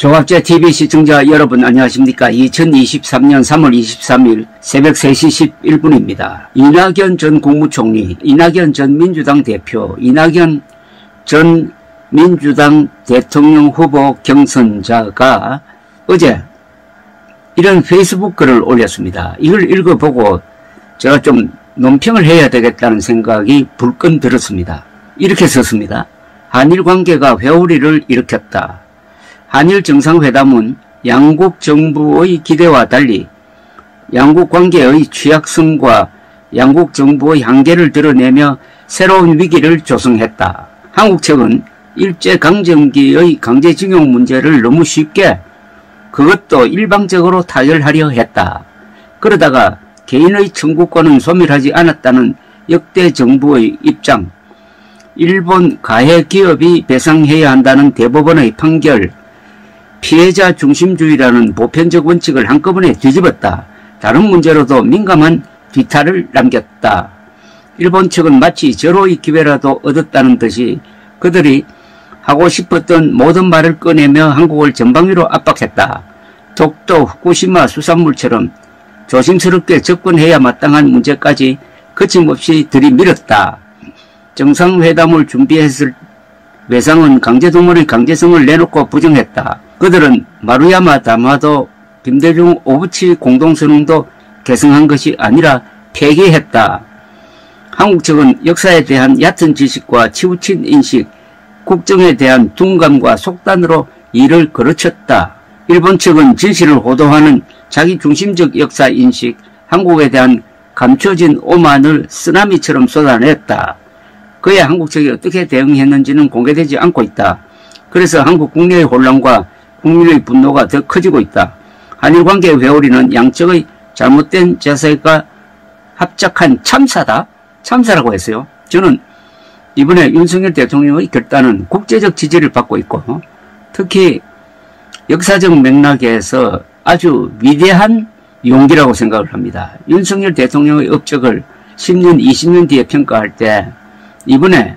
조합제 TV 시청자 여러분 안녕하십니까. 2023년 3월 23일 새벽 3시 11분입니다. 이낙연 전 국무총리, 이낙연 전 민주당 대표, 이낙연 전 민주당 대통령 후보 경선자가 어제 이런 페이스북 글을 올렸습니다. 이걸 읽어보고 제가 좀 논평을 해야 되겠다는 생각이 불끈 들었습니다. 이렇게 썼습니다. 한일 관계가 회오리를 일으켰다. 한일 정상회담은 양국 정부의 기대와 달리 양국 관계의 취약성과 양국 정부의 한계를 드러내며 새로운 위기를 조성했다. 한국 측은 일제강점기의 강제징용 문제를 너무 쉽게 그것도 일방적으로 타결하려 했다. 그러다가 개인의 청구권은 소멸하지 않았다는 역대 정부의 입장, 일본 가해 기업이 배상해야 한다는 대법원의 판결, 피해자 중심주의라는 보편적 원칙을 한꺼번에 뒤집었다. 다른 문제로도 민감한 뒤탈을 남겼다. 일본 측은 마치 절호의 기회라도 얻었다는 듯이 그들이 하고 싶었던 모든 말을 꺼내며 한국을 전방위로 압박했다. 독도, 후쿠시마 수산물처럼 조심스럽게 접근해야 마땅한 문제까지 거침없이 들이밀었다. 정상회담을 준비했을 외상은 강제동원의 강제성을 내놓고 부정했다. 그들은 마루야마 다마도 김대중 오부치 공동선언도 개성한 것이 아니라 폐기했다. 한국 측은 역사에 대한 얕은 지식과 치우친 인식, 국정에 대한 둔감과 속단으로 일을 거르쳤다. 일본 측은 진실을 호도하는 자기중심적 역사인식, 한국에 대한 감춰진 오만을 쓰나미처럼 쏟아냈다. 그에 한국 측이 어떻게 대응했는지는 공개되지 않고 있다. 그래서 한국 국내의 혼란과 국민의 분노가 더 커지고 있다. 한일 관계 회오리는 양측의 잘못된 자세가 합작한 참사다. 참사라고 했어요. 저는 이번에 윤석열 대통령의 결단은 국제적 지지를 받고 있고 특히 역사적 맥락에서 아주 위대한 용기라고 생각을 합니다. 윤석열 대통령의 업적을 10년, 20년 뒤에 평가할 때 이번에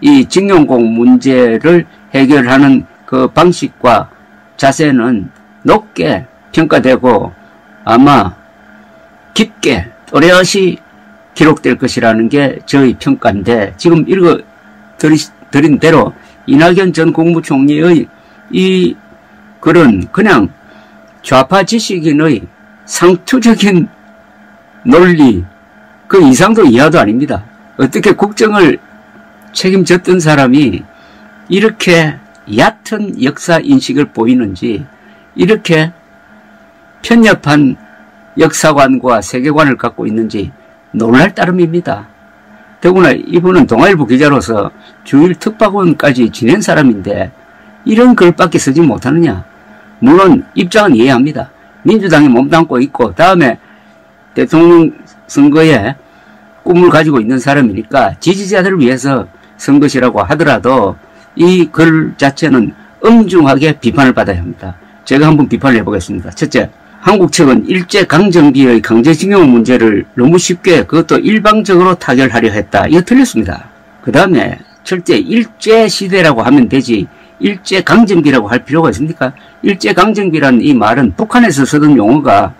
이 징용공 문제를 해결하는 그 방식과 자세는 높게 평가되고 아마 깊게 또렷이 기록될 것이라는 게 저의 평가인데 지금 읽어 드린 대로 이낙연 전 국무총리의 이 글은 그냥 좌파 지식인의 상투적인 논리 그 이상도 이하도 아닙니다. 어떻게 국정을 책임졌던 사람이 이렇게 얕은 역사 인식을 보이는지 이렇게 편협한 역사관과 세계관을 갖고 있는지 놀랄 따름입니다. 더구나 이분은 동아일보 기자로서 주일 특파원까지 지낸 사람인데 이런 글밖에 쓰지 못하느냐. 물론 입장은 이해합니다. 민주당이 몸담고 있고 다음에 대통령 선거에 꿈을 가지고 있는 사람이니까 지지자들을 위해서 선 것이라고 하더라도 이 글 자체는 엄중하게 비판을 받아야 합니다. 제가 한번 비판을 해보겠습니다. 첫째, 한국 측은 일제강점기의 강제징용 문제를 너무 쉽게 그것도 일방적으로 타결하려 했다. 이거 틀렸습니다. 그 다음에 절대 일제시대라고 하면 되지 일제강점기라고 할 필요가 있습니까? 일제강점기라는 이 말은 북한에서 쓰던 용어가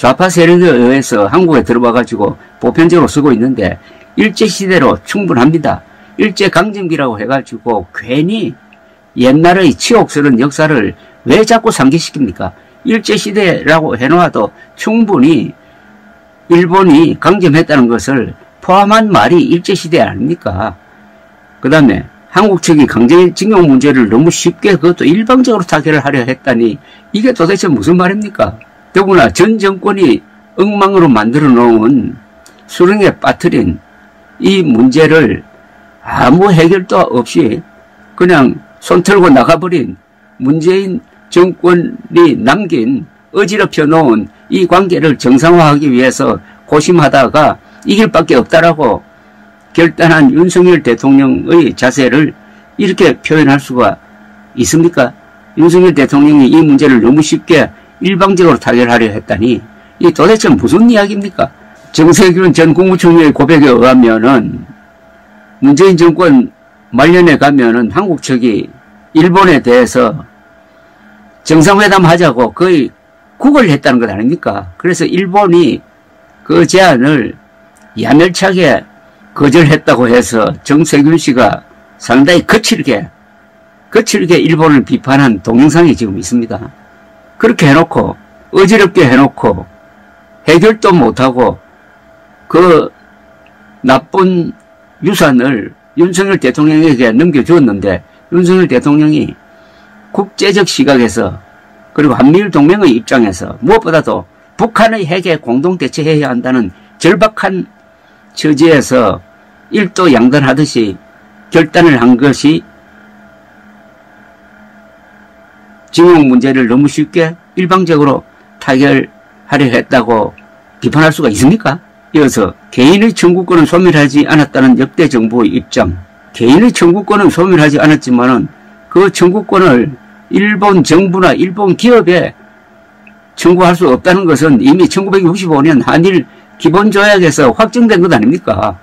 좌파 세력에 의해서 한국에 들어와 가지고 보편적으로 쓰고 있는데 일제시대로 충분합니다. 일제강점기라고 해가지고 괜히 옛날의 치욕스러운 역사를 왜 자꾸 상기시킵니까? 일제시대라고 해놓아도 충분히 일본이 강점했다는 것을 포함한 말이 일제시대 아닙니까? 그 다음에 한국 측이 강제징용 문제를 너무 쉽게 그것도 일방적으로 타결을 하려 했다니 이게 도대체 무슨 말입니까? 더구나 전 정권이 엉망으로 만들어 놓은 수렁에 빠뜨린 이 문제를 아무 해결도 없이 그냥 손 털고 나가버린 문재인 정권이 남긴 어지럽혀 놓은 이 관계를 정상화하기 위해서 고심하다가 이 길 밖에 없다라고 결단한 윤석열 대통령의 자세를 이렇게 표현할 수가 있습니까? 윤석열 대통령이 이 문제를 너무 쉽게 일방적으로 타결하려 했다니 이 도대체 무슨 이야기입니까? 정세균 전 국무총리의 고백에 의하면은 문재인 정권 말년에 가면은 한국 측이 일본에 대해서 정상회담 하자고 거의 국을 했다는 것 아닙니까? 그래서 일본이 그 제안을 야멸차게 거절했다고 해서 정세균 씨가 상당히 거칠게 거칠게 일본을 비판한 동영상이 지금 있습니다. 그렇게 해놓고 어지럽게 해놓고 해결도 못하고 그 나쁜 유산을 윤석열 대통령에게 넘겨주었는데 윤석열 대통령이 국제적 시각에서 그리고 한미일 동맹의 입장에서 무엇보다도 북한의 핵에 공동 대처해야 한다는 절박한 처지에서 일도 양단하듯이 결단을 한 것이 징용 문제를 너무 쉽게 일방적으로 타결하려 했다고 비판할 수가 있습니까? 이어서 개인의 청구권은 소멸하지 않았다는 역대 정부의 입장 개인의 청구권은 소멸하지 않았지만 은 그 청구권을 일본 정부나 일본 기업에 청구할 수 없다는 것은 이미 1965년 한일 기본조약에서 확정된 것 아닙니까?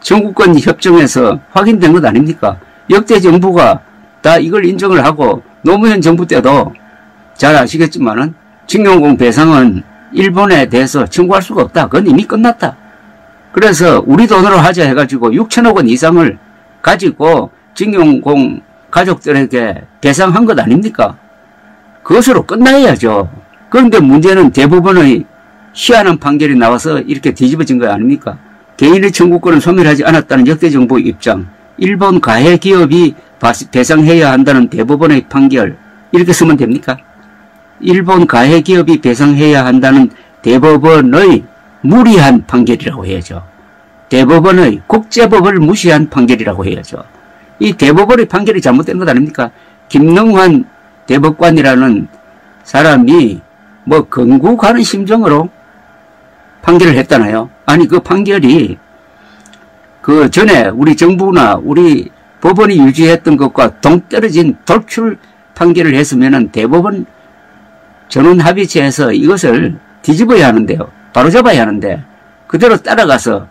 청구권 협정에서 확인된 것 아닙니까? 역대 정부가 다 이걸 인정을 하고 노무현 정부 때도 잘 아시겠지만은 징용공 배상은 일본에 대해서 청구할 수가 없다. 그건 이미 끝났다. 그래서 우리 돈으로 하자 해가지고 6천억 원 이상을 가지고 징용공 가족들에게 배상한 것 아닙니까? 그것으로 끝나야죠. 그런데 문제는 대부분의 희한한 판결이 나와서 이렇게 뒤집어진 거 아닙니까? 개인의 청구권을 소멸하지 않았다는 역대 정부 입장, 일본 가해 기업이 배상해야 한다는 대법원의 판결 이렇게 쓰면 됩니까? 일본 가해 기업이 배상해야 한다는 대법원의 무리한 판결이라고 해야죠. 대법원의 국제법을 무시한 판결이라고 해야죠. 이 대법원의 판결이 잘못된 것 아닙니까? 김능환 대법관이라는 사람이 뭐 건국하는 심정으로 판결을 했잖아요. 아니 그 판결이 그 전에 우리 정부나 우리 법원이 유지했던 것과 동떨어진 돌출 판결을 했으면 대법원 전원 합의체에서 이것을 뒤집어야 하는데요. 바로잡아야 하는데 그대로 따라가서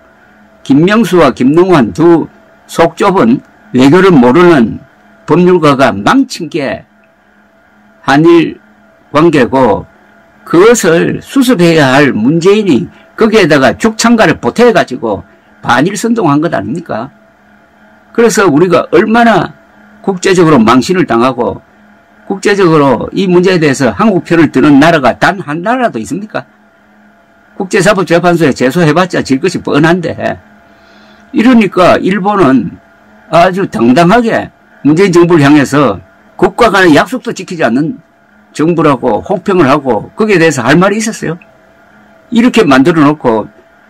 김명수와 김능환 두 속 좁은 외교를 모르는 법률가가 망친 게 한일 관계고 그것을 수습해야 할 문재인이 거기에다가 죽창가를 보태가지고 반일 선동한 것 아닙니까? 그래서 우리가 얼마나 국제적으로 망신을 당하고 국제적으로 이 문제에 대해서 한국 편을 드는 나라가 단 한 나라도 있습니까? 국제사법재판소에 제소해봤자 질 것이 뻔한데 이러니까 일본은 아주 당당하게 문재인 정부를 향해서 국가 간의 약속도 지키지 않는 정부라고 혹평을 하고 거기에 대해서 할 말이 있었어요. 이렇게 만들어 놓고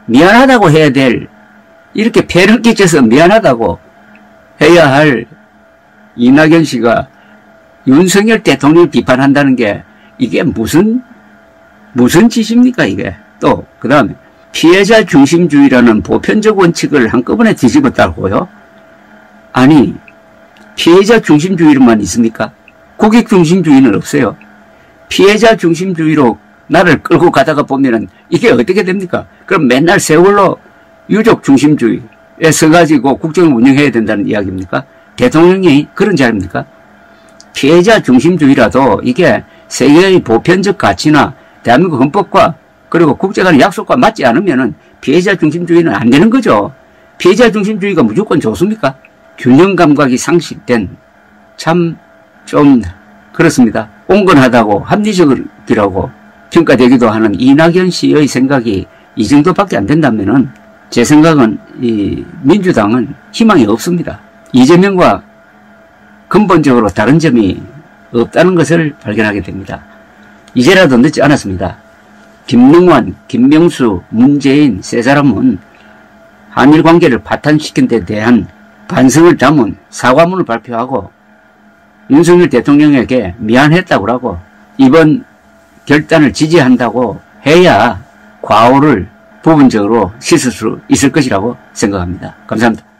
미안하다고 해야 될 이렇게 폐를 끼쳐서 미안하다고 해야 할 이낙연 씨가 윤석열 대통령을 비판한다는 게 이게 무슨 무슨 짓입니까 이게 또 그 다음에 피해자 중심주의라는 보편적 원칙을 한꺼번에 뒤집었다고요? 아니 피해자 중심주의로만 있습니까? 고객 중심주의는 없어요. 피해자 중심주의로 나를 끌고 가다가 보면은 이게 어떻게 됩니까? 그럼 맨날 세월로 유족 중심주의 에 서가지고 국정을 운영해야 된다는 이야기입니까? 대통령이 그런 자입니까? 피해자 중심주의라도 이게 세계의 보편적 가치나 대한민국 헌법과 그리고 국제간의 약속과 맞지 않으면은 피해자 중심주의는 안 되는 거죠. 피해자 중심주의가 무조건 좋습니까? 균형 감각이 상실된 참 좀 그렇습니다. 온건하다고 합리적이라고 평가되기도 하는 이낙연 씨의 생각이 이 정도밖에 안 된다면은 제 생각은 이 민주당은 희망이 없습니다. 이재명과 근본적으로 다른 점이 없다는 것을 발견하게 됩니다. 이제라도 늦지 않았습니다. 김능환, 김명수, 문재인 세 사람은 한일 관계를 파탄시킨 데 대한 반성을 담은 사과문을 발표하고 윤석열 대통령에게 미안했다고 하고 이번 결단을 지지한다고 해야 과오를 부분적으로 씻을 수 있을 것이라고 생각합니다. 감사합니다.